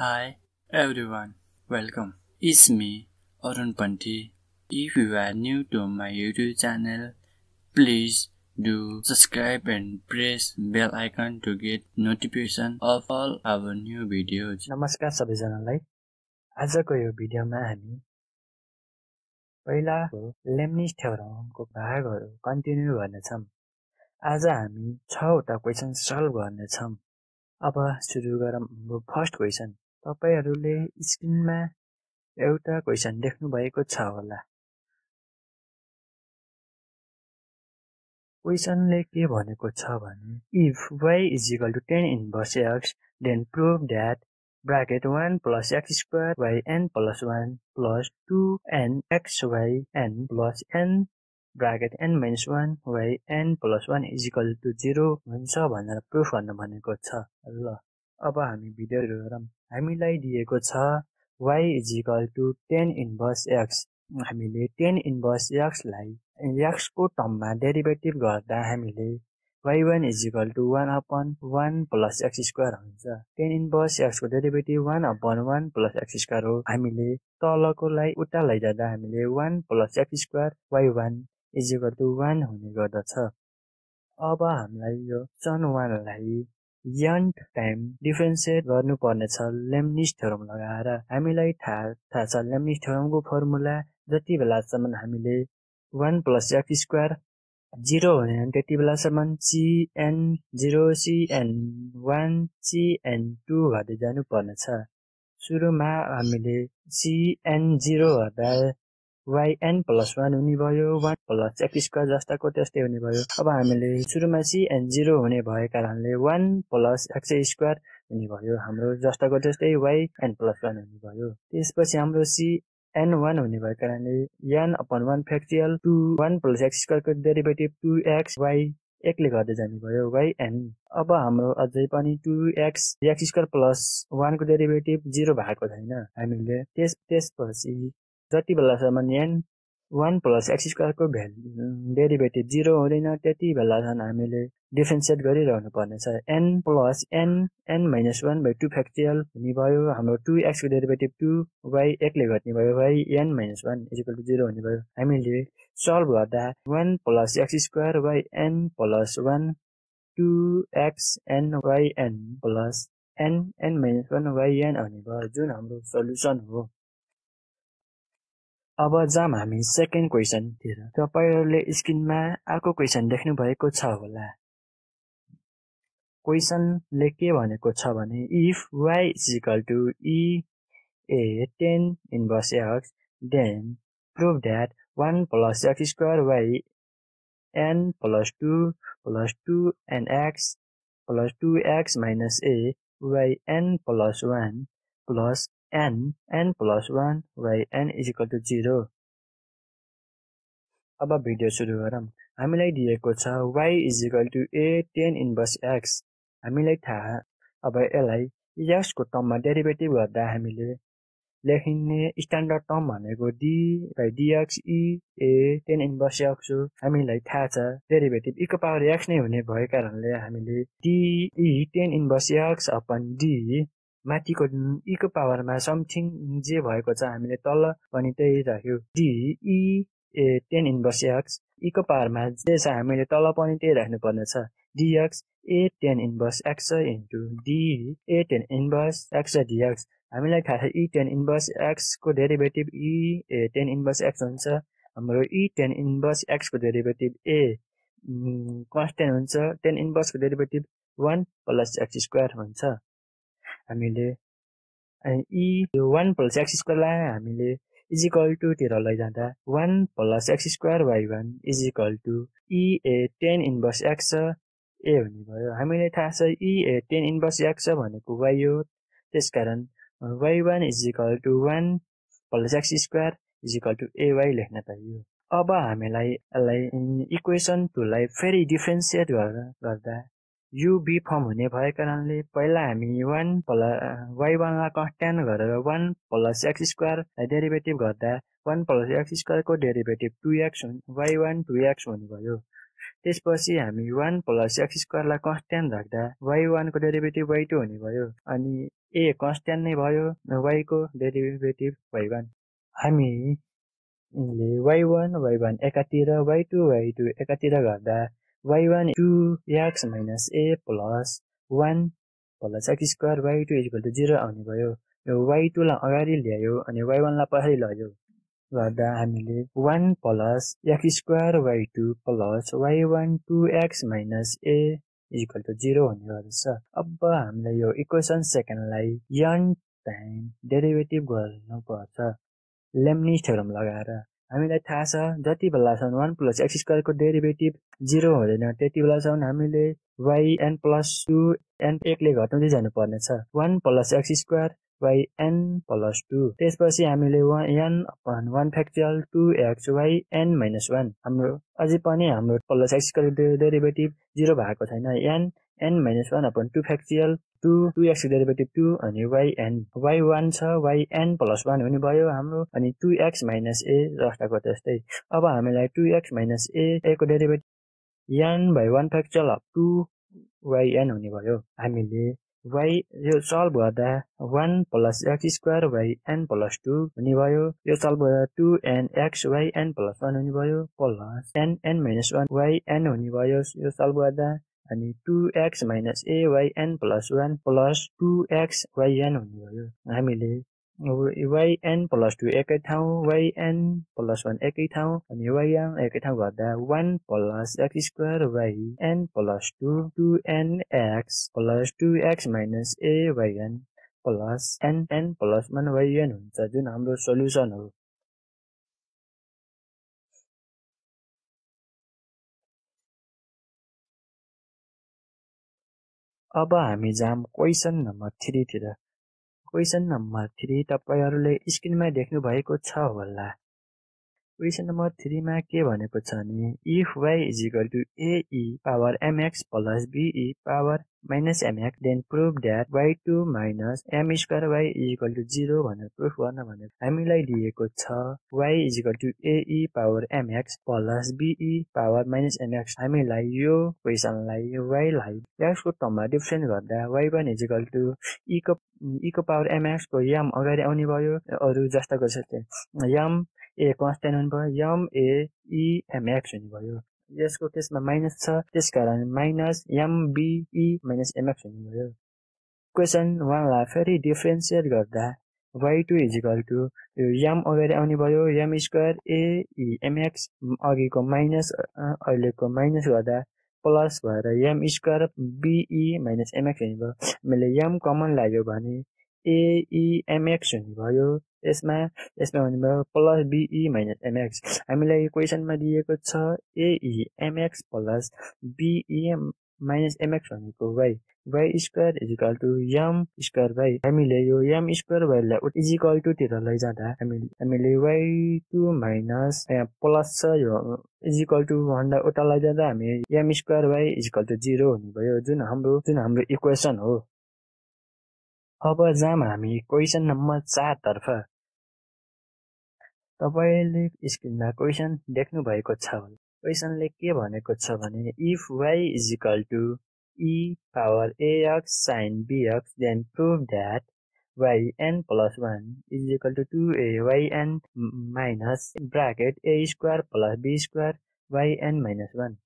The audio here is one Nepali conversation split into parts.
Hi everyone, welcome. It's me, Arun Panti. If you are new to my YouTube channel, please do subscribe and press bell icon to get notification of all our new videos. नमस्कार सबैजनालाई आजको यो भिडियोमा हामी पहिलाको लेम्निस थ्योरमको भागहरू कन्टिन्यू गर्नेछौँ आज हामी छवटा क्वेसन सल्भ गर्नेछौँ अब सुरु गरौँ हाम्रो फर्स्ट क्वेसन तपाईँहरूले स्क्रिनमा एउटा क्वेसन देख्नु भएको छ होला। क्वेसनले के भनेको छ भने if y is equal to tan inverse x then prove that bracket one plus x square y n plus one plus two n x y n plus n bracket n minus one y n plus one is equal to zero हुन्छ भनेर प्रुफ गर्न भनेको छ। ल। अब हामी भिडियो गरौँ हामीलाई दिएको छ y is equal to tan inverse x हामीले टेन इन्भर्स एक्सलाई एक्सको टर्ममा डेरिभेटिभ गर्दा हामीले y one is equal to one upon one plus x square हुन्छ। Tan inverse एक्सको derivative one upon one plus x square हो। हामीले तलकोलाई उता लैजाँदा हामीले one plus x square y one is equal to one हुने गर्दछ। अब हामीलाई यो सन वानलाई यन टाइम डिफ्रेन्सिएट गर्नुपर्नेछ। लेम्निस थ्योरम लगाएर हामीलाई थाहा थाहा छ। लेम्निस थ्योरमको फर्मुला जति बेलासम्म हामीले one plus x square zero हुने त्यति बेलासम्म c n zero c n one c n two गर्दै जानुपर्नेछ। सुरुमा हामीले सिएन जिरो गर्दा वाइएन प्लस वान हुने भयो वान प्लस एक्स स्क्वायर जस्ताको त्यस्तै हुने भयो। अब हामीले सुरुमा सी एन जिरो हुने भएको कारणले वान प्लस एक्स स्क्वायर हुने भयो। हाम्रो जस्ताको त्यस्तै वाइ एन प्लस वान हुने भयो। त्यसपछि हाम्रो सी एन वान हुने भएको कारणले n upon one factorial two one plus x स्क्वायरको derivative two x why एकले गर्दै जाने भयो वाइ एन अब हाम्रो अझै पनि two x x square plus वानको डेरिभेटिभ जिरो भएको छैन हामीले। त्यस त्यसपछि जति बेलासम्म एन वान प्लस एक्स स्क्वायरको भ्यालु डेरिभेटिभ जिरो हुँदैन त्यति बेलासम्म हामीले डिफ्रेन्सिएट गरिरहनु पर्नेछ n plus n n minus one by two factorial हुने भयो हाम्रो टु एक्सको डेरिभेटिभ टू वाइ एकले घट्ने भयो y n minus one is equal to zero हुने भयो हामीले सल्भ गर्दा one plus x square y n plus one two x n y n plus n n minus one y n हुने भयो जुन हाम्रो सल्युसन हो अब जाम हामी सेकेन्ड क्वेसनतिर तपाईँहरूले स्क्रिनमा अर्को क्वेसन देख्नु भएको छ होला। क्वेसनले के भनेको छ भने if y is equal to e a tan inverse x then prove that one plus x square y n plus two plus two n x plus two x minus a y n plus one plus n n plus 1 by n is equal to 0 अब भिडियो सुरु गरौँ। हामीलाई दिएको छ y is equal to a tan inverse x हामीलाई थाहा अब यसलाई एक्सको टर्ममा डेरिभेटिभ गर्दा हामीले लेखिने स्ट्यान्डर्ड टर्म भनेको d by dx e a tan inverse x हो। हामीलाई थाहा छ डेरिभेटिभ इको पावर एक्स नै हुने भएको कारणले हामीले d e tan inverse x upon d माथिको इको पावरमा समथिङ जे भएको छ हामीले तल पनि त्यही राख्यो। D e a tan inverse x eco पावरमा जे छ हामीले तल पनि त्यही राख्नुपर्ने छ d x a tan inverse x into d a tan inverse x d x हामीलाई थाहा छ इ tan inverse एक्सको derivative e a tan inverse x हुन्छ। हाम्रो इ टेन इन्भर्स एक्सको डेरिभेटिभ ए कन्सटेन्ट हुन्छ। Tan इन्भर्सको derivative one plus x square हुन्छ। हामीले यी वान प्लस एक्स स्क्वायरलाई हामीले इजिकल टूतिर लैजाँदा one plus x square y one equal to e a tan inverse x a हुने भयो। हामीलाई थाहा छ e a tan inverse x भनेको वाइ हो। त्यसकारण y one equal to one plus x square equal to a y लेख्न पाइयो। अब हामीलाई यसलाई इक्वेसन टूलाई फेरि डिफ्रेन्सिएट गरेर गर्दा यु बी फर्म हुने भएको कारणले पहिला हामी वान प्लस वाइ वानलाई कन्सट्यान्ट गरेर one plus x square derivative गर्दा one plus x स्क्वायरको derivative two x y one two x हुने भयो। त्यसपछि हामी वान प्लस एक्स स्क्वायरलाई कन्सट्यान्ट राख्दा वाइ वानको डेरिभेटिभ वाइ टू हुने भयो अनि ए कन्सट्यान्ट नै भयो वाइको डेरिभेटिभ वाइ वान। हामी यिनले वाइ वान वाइ वान एकातिर वाइ टू वाइ टू एकातिर गर्दा y one two x minus a plus one plus x square y two is equal to zero आउने भयो। यो वाइ टूलाई अगाडि ल्यायो अनि वाइ वानलाई पछाडि लग्यो गर्दा हामीले one plus x square y two plus y one two x minus a equal to zero हुने गर्दछ। अब हामीलाई यो इक्वेसन सेकेन्डलाई यन टाइम डेरिभेटिभ गर्नुपर्छ। थ्योरम लगाएर। हामीलाई थाहा छ जति बेलासम्म वान प्लस एक्स स्क्वायरको डेरिभेटिभ जिरो हुँदैन त्यति बेलासम्म हामीले y n plus two n एकले घटाउँदै जानुपर्नेछ। One plus x square y n plus two. त्यसपछि हामीले n upon one factorial two x y n minus one. हाम्रो अझै पनि हाम्रो प्लस एक्स डेरिभेटिभ जिरो भएको छैन। N n minus one upon two factorial two two x derivative two अनि वाइ एन। वाइ वान छ वाइ एन प्लस वान हुने भयो हाम्रो अनि टु एक्स माइनस ए जस्ताको त्यस्तै। अब हामीलाई two x minus a echo derivative n by one factorial of two y n हुने भयो। हामीले वाइ यो सल्भ गर्दा one plus x square y n plus two हुने भयो। यो सल्भ गर्दा two n x y n plus one हुने भयो। Plus n n minus one y n हुने भयो। यो सल्भ गर्दा अनि two x minus a y n plus one plus two x y n हुने भयो हामीले वाइएन प्लस टू एकै ठाउँ वाइएन प्लस वान एकै ठाउँ अनि वाइएन एकै ठाउँ गर्दा one plus x square y n plus two two n x plus two x minus a y n plus n n plus one y n हुन्छ जुन हाम्रो सोल्युसन हो। अब हामी जाम क्वेसन नम्बर थ्रीतिर क्वेसन नम्बर थ्री तपाईँहरूले स्क्रिनमा देख्नुभएको छ होला क्वेसन नम्बर थ्रीमा के भनेको छ भने if y is equal to a e power m x plus b e power minus m x then prove that y two minus m square y is equal to zero भनेर प्रुफ गर्न भनेर हामीलाई दिएको छ। Y is equal to a e power m x plus b e power minus m x हामीलाई यो क्वेसनलाई वाइलाई एक्सको टर्ममा डिफ्रेन्ट गर्दा y one is equal to eco इको पावर एमएक्सको यम अगाडि आउने भयो अरू जस्ताको जस्तै यम ए कन्सटेन्ट हुनुभयो यम ए इएमएक्स हुनुभयो। यसको केसमा माइनस छ त्यस कारण minus m b e minus m x हुनुभयो। क्वेसन वानलाई फेरि डिफ्रेन्सिएट गर्दा वाइ टू इजिकल टु यम अगाडि आउने भयो यम स्क्वायर एइएमएक्स अघिको माइनस अहिलेको माइनस गर्दा प्लस भएर यम स्क्वायर बिई माइनस एमएक्स हुने भयो हामीले यम कमन लाग्यो भने एइएमएक्स हुने भयो यसमा यसमा भन्नुभयो प्लस बिई माइनस एमएक्स हामीलाई क्वेसनमा दिएको छ a e m x plus b e minus m x भनेको y y square is equal to m square y हामीले यो यम स्क्वायर वाइलाई इजिकल टुतिर लैजाँदा हामी हामीले वाइ टू माइनस यहाँ प्लस छ यो इजिकल टु भन्दा उता लैजाँदा हामी m square y is equal to zero हुने भयो जुन हाम्रो जुन हाम्रो इक्वेसन हो अब जाम हामी क्वेसन नम्बर चारतर्फ। तपाईँले स्क्रिनमा क्वेसन देख्नु भएको छ भने क्वेसनले के भनेको छ भने if y is equal to e power a x sine b x then prove that y n plus one is equal to two a y n minus bracket a square plus b square y n minus one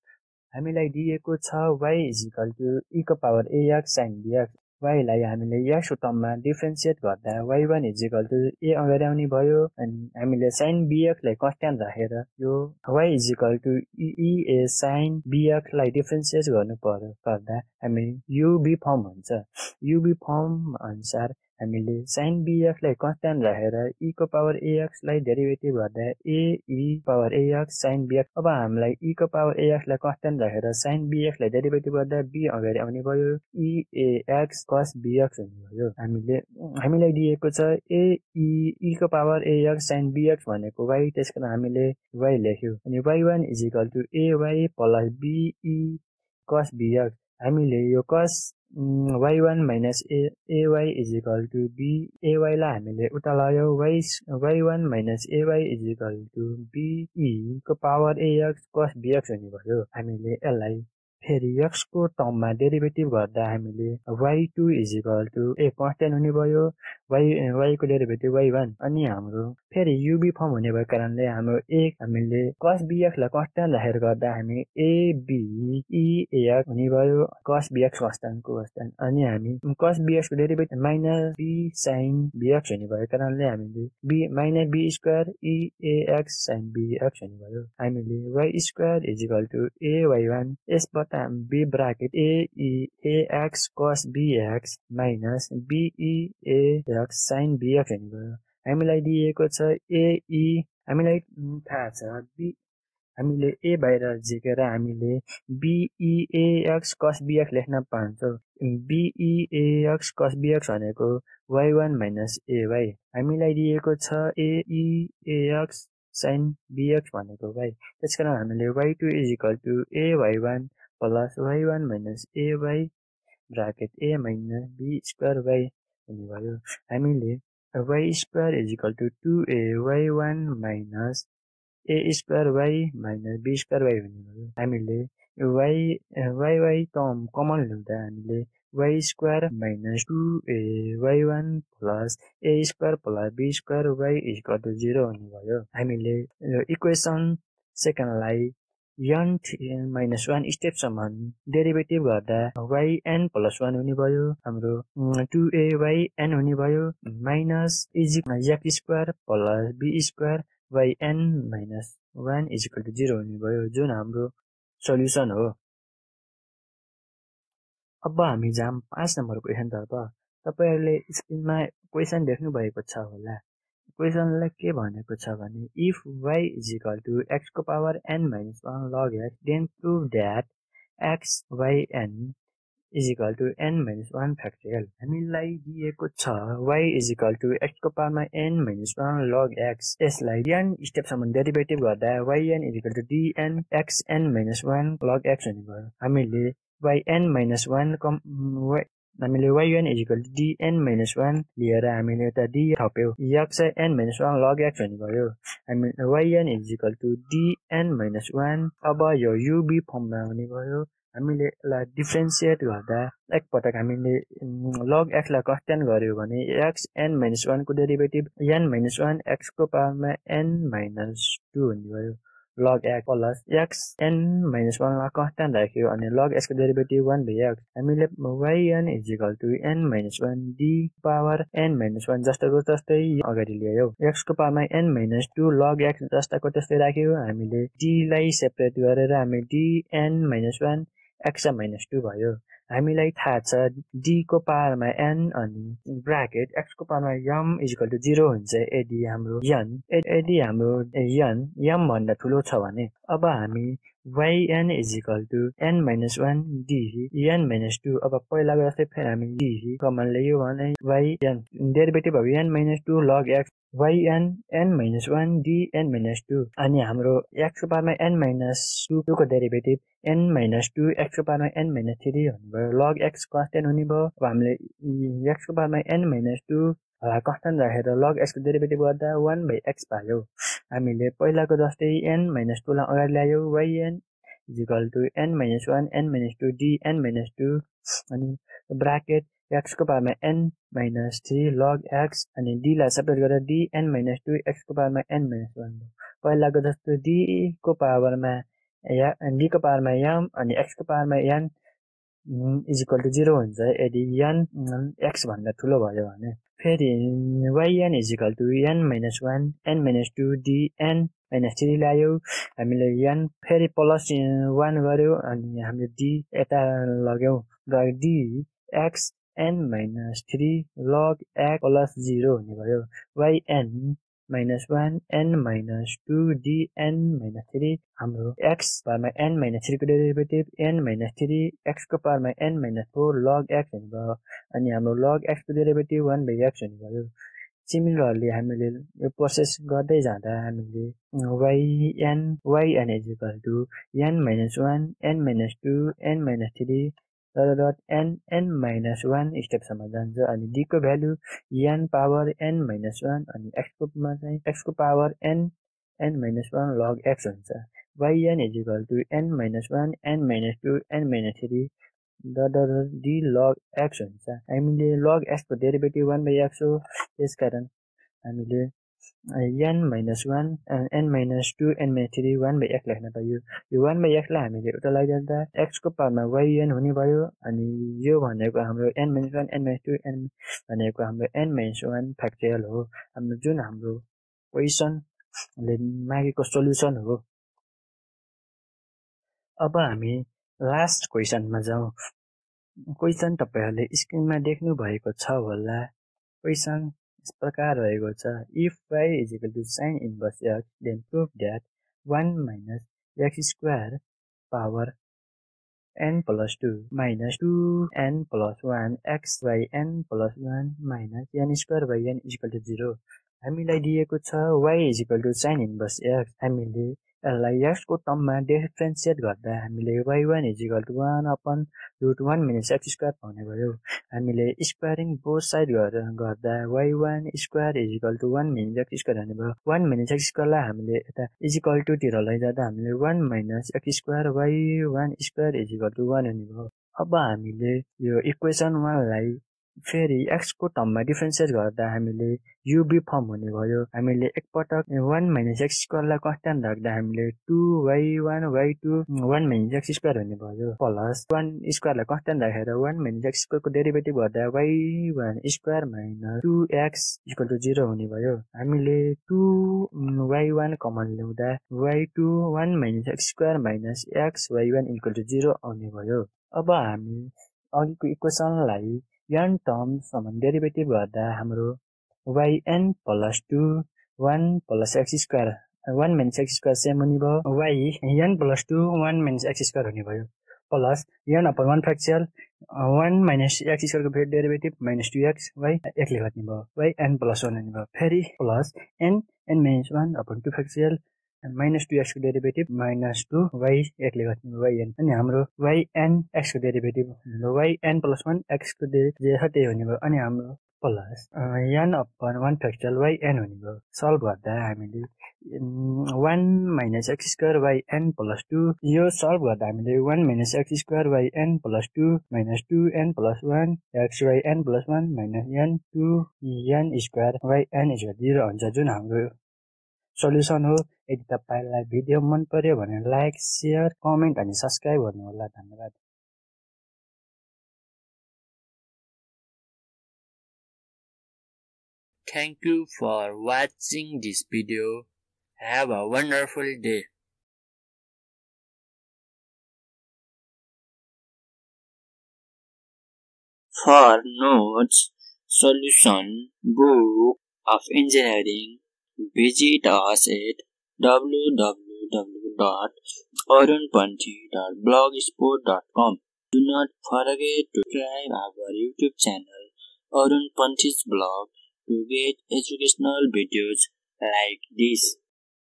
हामीलाई दिएको छ y is equal to eco power a x sine b x वाइलाई हामीले यस टर्ममा डिफ्रेन्सिएट गर्दा y one is equal to a अगाडि आउने भयो अनि हामीले साइन बिएक्सलाई कन्सट्यान्ट राखेर यो y is equal to e a sine बिएक्सलाई differentiate गर्नु पर्यो गर्दा हामी युबी फर्म हुन्छ युबी फर्म अनुसार हामीले साइन बिएक्सलाई कन्सट्यान्ट राखेर इको पावर एएक्सलाई डेरिभेटिभ गर्दा a e power a x sine b x अब हामीलाई इको पावर एएक्सलाई कन्सट्यान्ट राखेर साइन बिएक्सलाई डेरिभेटिभ गर्दा बी अगाडि आउने भयो इएक्स कस बिएक्स हुने भयो। हामीले हामीलाई दिएको छ a e eco power a x sine b x भनेको वाइ त्यस कारण हामीले वाइ लेख्यो। अनि y one is equal to a y plus b e cos b x हामीले यो cos y one minus a a y is equal to b एवाईलाई हामीले उता लाग्यो। Y y one minus a y is equal to बिईको power a x cos b x हुने भयो हामीले यसलाई फेरि एक्सको टर्ममा डेरिभेटिभ गर्दा हामीले y two is equal to a constant हुने भयो वाइ वाइको डेरिभेटिभ वाइ वान अनि हाम्रो फेरि युबी फर्म हुने भएको कारणले हाम्रो ए हामीले कस बिएक्सलाई कन्सटेन्ट राखेर गर्दा हामी एबिइएक्स हुने भयो। कस बिएक्स कन्सटेन्टको कन्सटेन्ट अनि हामी cos बिएक्सको derivative minus b sine b x हुने भएको कारणले हामीले b minus b square e x sine b x हुने भयो। हामीले y square is equal to a y one यसबाट b bracket a e x cos b x minus b e x sine b x हुने भयो। हामीलाई दिएको छ एई हामीलाई थाहा छ। बी हामीले ए बाहिर झिकेर हामीले बिइएक्स कस बिएक्स लेख्न पाउँछौँ बिइएक्स कस बिएक्स भनेको वाइ वान माइनस एवाई हामीलाई दिएको छ a e x sine b x भनेको वाइ। त्यस कारण हामीले y two is equal to a y one plus y one minus a y bracket a minus b square y हुने भयो। हामीले equal to two a y one minus a square y minus b square हुने भयो। हामीले y y y term common ल्याउँदा हामीले y square minus two a y one plus a square plus b square y equal to zero हुने भयो। हामीले इक्वेसन सेकेन्डलाई एन माइनस वान स्टेपसम्म डेरिभेटिभ गर्दा वाइएन प्लस वान हुने भयो हाम्रो टु ए वाइएन हुने भयो minus इजिक x square plus b square by n minus one is equal to zero हुने भयो जुन हाम्रो सल्युसन हो अब हामी जाम पाँच नम्बर क्वेसनतर्फ तपाईँहरूले स्क्रिनमा क्वेसन देख्नु भएको छ होला क्वेसनलाई के भनेको छ भने if y is equal to एक्सको power n minus one log x then prove that x y n is equal to n minus one factorial हामीलाई दिएको छ वाइ इज इक्वल टु एक्सको पावरमा n minus one log x यसलाई एन स्टेपसम्म डेरिभेटिभ गर्दा y n is equal to d n x n minus one log x हुने भयो। हामीले वाइएन माइनस वान कम हामीले y n is equal d n minus one लिएर हामीले यता d थप्यौँ x n minus one log x हुने भयो हामी y n is equal to d n minus one अब यो युबी फर्ममा हुने भयो हामीले यसलाई डिफ्रेन्सिएट गर्दा एकपटक हामीले लग एक्सलाई कन्सटेन्ट गऱ्यो भने एक्स एन माइनस वानको डेरिभेटिभ एन माइनस वान एक्सको पावरमा एन माइनस टू हुने भयो log x plus x n minus वानलाई constant राख्यो अनि लग एक्सको डेरिभेटिभ वान बाई एक्स हामीले y n is equal to n minus one d power n minus one जस्ताको जस्तै अगाडि ल्यायो एक्सको पावरमा n minus two log x जस्ताको त्यस्तै राख्यो हामीले डीलाई सेपरेट गरेर हामी d n minus one x minus two भयो हामीलाई थाहा छ डीको पावरमा एन अनि ब्राकेट एक्सको पावरमा यम इजिकल टु जिरो हुन्छ। यदि हाम्रो यन यदि हाम्रो यन यम भन्दा ठुलो छ भने अब हामी y n equal to n minus one d n minus two अब पहिलाको जस्तै फेरि हामी डी कमान ल्यायो भने वाइएन डेरिभेटिभ अब n minus two log x y n n minus one d n minus two अनि हाम्रो एक्सको पावरमा एन माइनस टूको डेरिभेटिभ एन माइनस टू एक्सको पावरमा एन माइनस थ्री हुनुभयो लग एक्स कन्सटेन्ट हुने भयो अब हामीले एक्सको पावरमा एन माइनस टू कन्सटेन्ट राखेर लग एक्सको डेरिभेटिभ गर्दा वान बाई एक्स पायो। हामीले पहिलाको जस्तै एन माइनस टूलाई अगाडि ल्यायो y n is equal to n minus one n minus two d n minus two अनि ब्राकेट एक्सको पावरमा n minus three log x अनि डीलाई सेपरेट गरेर डी एन माइनस टू एक्सको पावरमा एन माइनस वान पहिलाको जस्तो डीको पावरमा या डीको पावरमा यम अनि एक्सको पावरमा n is equal to zero हुन्छ यदि एन एक्सभन्दा ठुलो भयो भने फेरि y n equal to n minus one n minus two d n minus three ल्यायो हामीले एन फेरि प्लस वान गऱ्यो अनि हामीले डी यता लग्यौँ र d x n minus three log x plus zero हुने भयो y n minus one n minus two d n minus three हाम्रो एक्स पावरमा एन माइनस थ्रीको डेरिभेटिभ एन माइनस थ्री एक्सको पावरमा n minus four log x हुने भयो। अनि हाम्रो लग एक्सको डेरिभेटिभ वान बाई एक्स हुने भयो। सिमिलरली हामीले यो प्रोसेस गर्दै जाँदा हामीले y n y n is equal to n minus one n minus two n minus three dot n n minus one स्टेपसम्म जान्छ अनि डीको value n power n minus one अनि एक्सकोमा चाहिँ एक्सको power n n minus one log x हुन्छ। Is equal to n minus 1, n minus 2, n minus 3 the d log x हुन्छ। हामीले लग एक्सको डेरिभेटिभ वान बाई एक्स हो त्यस कारण हामीले n minus one n minus two n minus three one by x लेख्न पाइयो यो वान बाई एक्सलाई हामीले उता लगिदिँदा एक्सको पावरमा वाइएन हुने भयो अनि यो भनेको हाम्रो n minus one n minus two n भनेको हाम्रो एन माइनस वान फ्याक्टोरियल हो। हाम्रो जुन हाम्रो क्वेसनले मागेको सोल्युसन हो। अब हामी लास्ट क्वेसनमा जाउँ। क्वेसन तपाईँहरूले स्क्रिनमा देख्नु भएको छ होला। क्वेसन यस प्रकार रहेको छ if y is equal to sine inverse x then prove that one minus x square power n plus two minus two n plus one x by n plus one minus n square by n is equal to zero हामीलाई दिएको छ y is equal to sine inverse x हामीले यसलाई एक्सको टर्ममा डिफ्रेन्सिएट गर्दा हामीले y one is equal to one upon root one minus x square पाउने भयो। हामीले स्क्वायरिङ बोथ साइड गरेर गर्दा y one square is equal to one minus x square हुने भयो। वान मिनस एक्स स्क्वायरलाई हामीले यता इजिकल टुतिर लैजाँदा हामीले one minus x square y one square is equal to one हुने भयो। अब हामीले यो इक्वेसन वानलाई फेरि एक्सको टर्ममा डिफ्रेन्सिएट गर्दा हामीले युबी फर्म हुने भयो। हामीले एकपटक वान माइनस एक्स स्क्वायरलाई कन्सट्यान्ट राख्दा हामीले two y one y two one minus x square हुने भयो। प्लस वान स्क्वायरलाई कन्सट्यान्ट राखेर वान माइनस एक्स स्क्वायरको डेरिभेटिभ गर्दा y one square minus two x equal to zero हुने भयो। हामीले टु वाइ वान कमन ल्याउँदा y two one minus x square minus x y one equal to zero आउने भयो। अब हामी अघिको इक्वेसनलाई यन टर्मसम्म डेरिभेटिभ गर्दा हाम्रो y n plus two one plus x square one minus x square same हुने भयो y n plus two one minus x square हुने भयो plus n upon one factorial one minus x स्क्वायरको फेरि derivative minus two x y एकले घट्ने भयो वाइ एन प्लस वान हुने भयो फेरि plus n n minus one upon two factorial minus two एक्सको derivative minus two why एकले गर्ने वाइएन अनि हाम्रो y n एक्सको derivative y n plus one एक्सको derivative त्यही हुने भयो अनि हाम्रो plus n upon one factorial y n हुने भयो सल्भ गर्दा हामीले one minus x square y n plus two यो सल्भ गर्दा हामीले one minus x square y n plus two minus two n plus one x y n plus one minus n two n square y n square zero हुन्छ जुन हाम्रो सल्युसन हो यदि तपाईँलाई भिडियो मन पर्यो भने लाइक सेयर कमेन्ट अनि सब्सक्राइब गर्नुहोला धन्यवाद Thank you for watching this video. Have a wonderful day. For notes, solution, book of engineering, visit us at www.arunpanthi.blogspot.com. Do not forget to subscribe our YouTube channel Arun Panthi's blog to get educational videos like this.